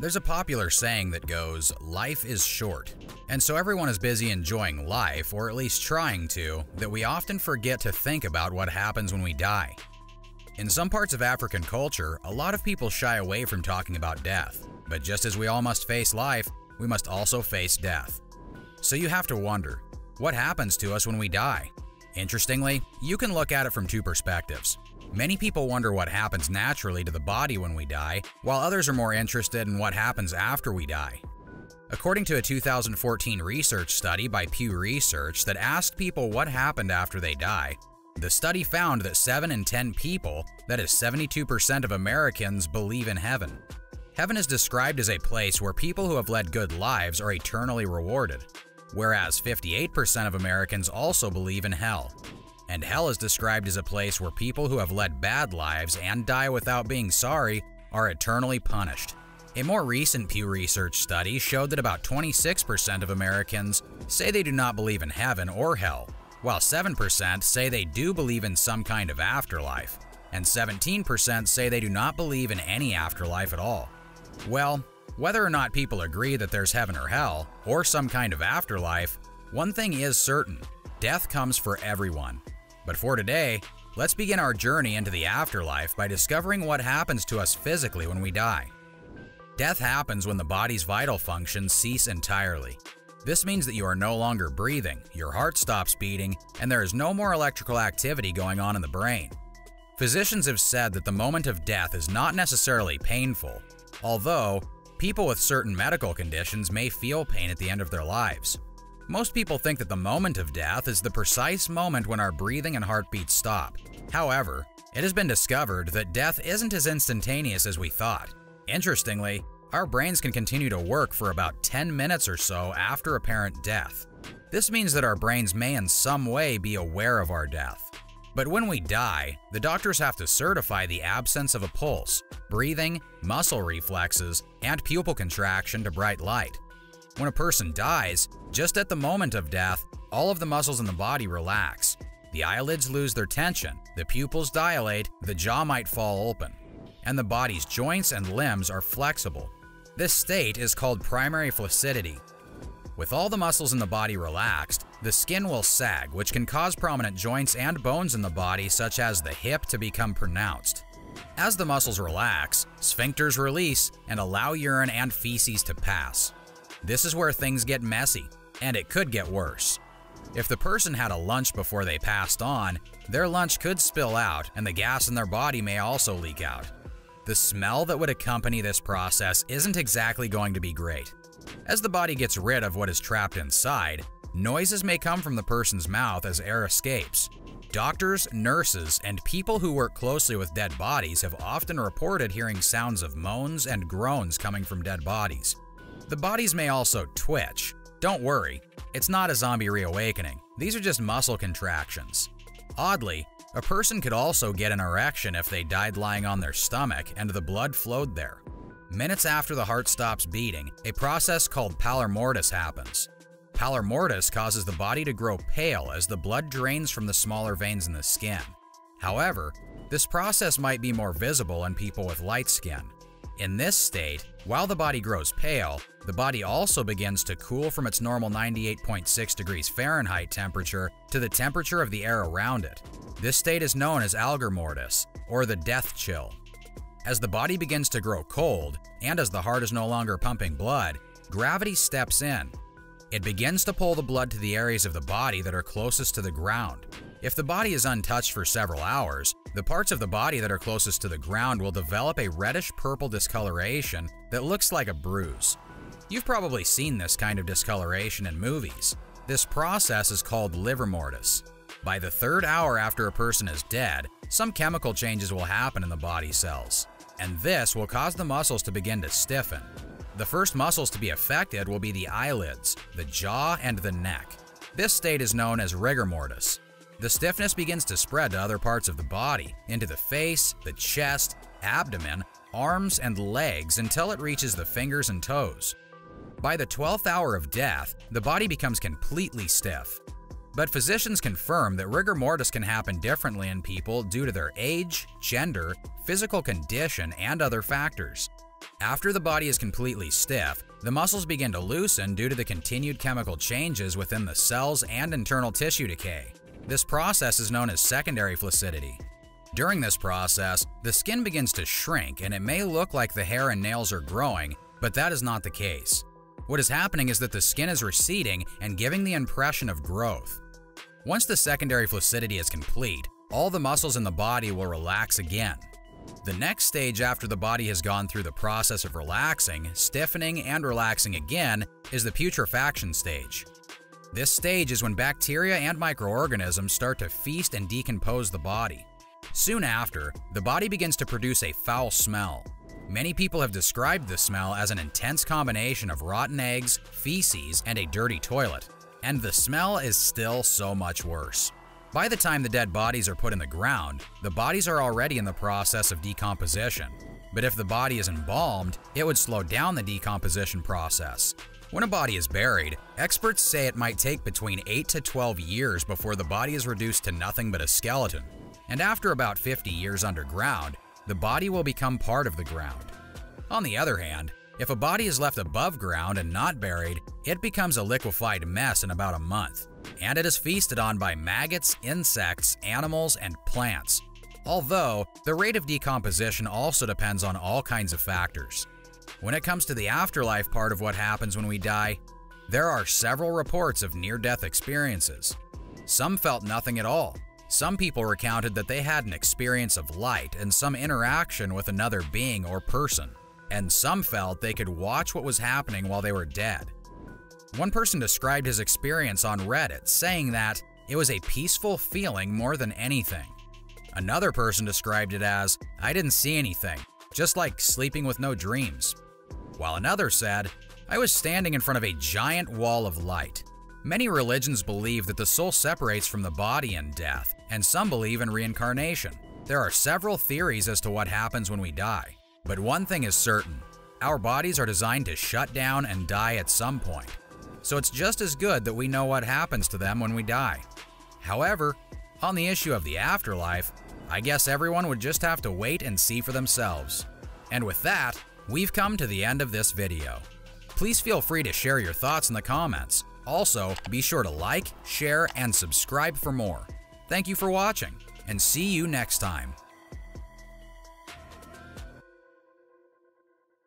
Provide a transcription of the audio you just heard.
There's a popular saying that goes, life is short. And so everyone is busy enjoying life, or at least trying to, that we often forget to think about what happens when we die. In some parts of African culture, a lot of people shy away from talking about death. But just as we all must face life, we must also face death. So you have to wonder, what happens to us when we die? Interestingly, you can look at it from two perspectives. Many people wonder what happens naturally to the body when we die, while others are more interested in what happens after we die. According to a 2014 research study by Pew Research that asked people what happened after they die, the study found that 7 in 10 people, that is 72% of Americans, believe in heaven. Heaven is described as a place where people who have led good lives are eternally rewarded, whereas 58% of Americans also believe in hell and hell is described as a place where people who have led bad lives and die without being sorry are eternally punished. A more recent Pew Research study showed that about 26% of Americans say they do not believe in heaven or hell, while 7% say they do believe in some kind of afterlife, and 17% say they do not believe in any afterlife at all. Well, whether or not people agree that there's heaven or hell, or some kind of afterlife, one thing is certain death comes for everyone. But for today, let's begin our journey into the afterlife by discovering what happens to us physically when we die. Death happens when the body's vital functions cease entirely. This means that you are no longer breathing, your heart stops beating, and there is no more electrical activity going on in the brain. Physicians have said that the moment of death is not necessarily painful, although people with certain medical conditions may feel pain at the end of their lives. Most people think that the moment of death is the precise moment when our breathing and heartbeat stop. However, it has been discovered that death isn't as instantaneous as we thought. Interestingly, our brains can continue to work for about 10 minutes or so after apparent death. This means that our brains may in some way be aware of our death. But when we die, the doctors have to certify the absence of a pulse, breathing, muscle reflexes, and pupil contraction to bright light. When a person dies, just at the moment of death, all of the muscles in the body relax. The eyelids lose their tension, the pupils dilate, the jaw might fall open, and the body's joints and limbs are flexible. This state is called primary flaccidity. With all the muscles in the body relaxed, the skin will sag, which can cause prominent joints and bones in the body, such as the hip, to become pronounced. As the muscles relax, sphincters release and allow urine and feces to pass. This is where things get messy, and it could get worse. If the person had a lunch before they passed on, their lunch could spill out and the gas in their body may also leak out. The smell that would accompany this process isn't exactly going to be great. As the body gets rid of what is trapped inside, noises may come from the person's mouth as air escapes. Doctors, nurses, and people who work closely with dead bodies have often reported hearing sounds of moans and groans coming from dead bodies. The bodies may also twitch. Don't worry, it's not a zombie reawakening. These are just muscle contractions. Oddly, a person could also get an erection if they died lying on their stomach and the blood flowed there. Minutes after the heart stops beating, a process called pallor mortis happens. Pallor mortis causes the body to grow pale as the blood drains from the smaller veins in the skin. However, this process might be more visible in people with light skin. In this state, while the body grows pale, the body also begins to cool from its normal 98.6 degrees Fahrenheit temperature to the temperature of the air around it. This state is known as algor mortis, or the death chill. As the body begins to grow cold, and as the heart is no longer pumping blood, gravity steps in. It begins to pull the blood to the areas of the body that are closest to the ground. If the body is untouched for several hours, the parts of the body that are closest to the ground will develop a reddish-purple discoloration that looks like a bruise. You've probably seen this kind of discoloration in movies. This process is called livor mortis. By the third hour after a person is dead, some chemical changes will happen in the body cells, and this will cause the muscles to begin to stiffen. The first muscles to be affected will be the eyelids, the jaw, and the neck. This state is known as rigor mortis. The stiffness begins to spread to other parts of the body, into the face, the chest, abdomen, arms, and legs until it reaches the fingers and toes. By the 12th hour of death, the body becomes completely stiff. But physicians confirm that rigor mortis can happen differently in people due to their age, gender, physical condition, and other factors. After the body is completely stiff, the muscles begin to loosen due to the continued chemical changes within the cells and internal tissue decay. This process is known as secondary flaccidity. During this process, the skin begins to shrink and it may look like the hair and nails are growing, but that is not the case. What is happening is that the skin is receding and giving the impression of growth. Once the secondary flaccidity is complete, all the muscles in the body will relax again. The next stage after the body has gone through the process of relaxing, stiffening, and relaxing again is the putrefaction stage. This stage is when bacteria and microorganisms start to feast and decompose the body. Soon after, the body begins to produce a foul smell. Many people have described this smell as an intense combination of rotten eggs, feces, and a dirty toilet. And the smell is still so much worse. By the time the dead bodies are put in the ground, the bodies are already in the process of decomposition. But if the body is embalmed, it would slow down the decomposition process. When a body is buried, experts say it might take between 8 to 12 years before the body is reduced to nothing but a skeleton and after about 50 years underground, the body will become part of the ground. On the other hand, if a body is left above ground and not buried, it becomes a liquefied mess in about a month, and it is feasted on by maggots, insects, animals, and plants. Although, the rate of decomposition also depends on all kinds of factors. When it comes to the afterlife part of what happens when we die, there are several reports of near-death experiences. Some felt nothing at all, some people recounted that they had an experience of light and some interaction with another being or person, and some felt they could watch what was happening while they were dead. One person described his experience on Reddit, saying that it was a peaceful feeling more than anything. Another person described it as, I didn't see anything, just like sleeping with no dreams. While another said, I was standing in front of a giant wall of light. Many religions believe that the soul separates from the body in death, and some believe in reincarnation. There are several theories as to what happens when we die. But one thing is certain our bodies are designed to shut down and die at some point. So it's just as good that we know what happens to them when we die. However, on the issue of the afterlife, I guess everyone would just have to wait and see for themselves. And with that, we've come to the end of this video. Please feel free to share your thoughts in the comments. Also, be sure to like, share, and subscribe for more. Thank you for watching, and see you next time.